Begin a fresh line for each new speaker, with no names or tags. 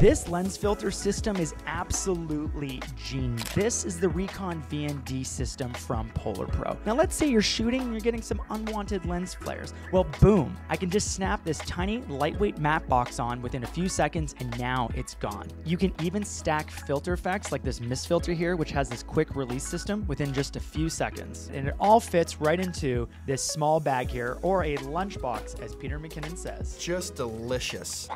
This lens filter system is absolutely genius. This is the Recon VND system from Polar Pro. Now let's say you're shooting and you're getting some unwanted lens flares. Well, boom, I can just snap this tiny lightweight matte box on within a few seconds and now it's gone. You can even stack filter effects like this mist filter here, which has this quick release system within just a few seconds. And it all fits right into this small bag here or a lunchbox, as Peter McKinnon says.
Just delicious.